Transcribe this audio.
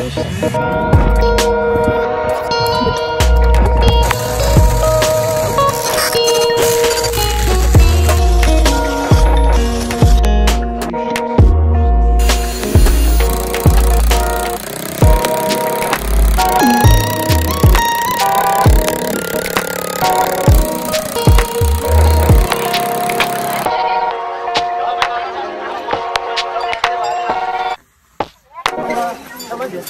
よ是。Cho kênh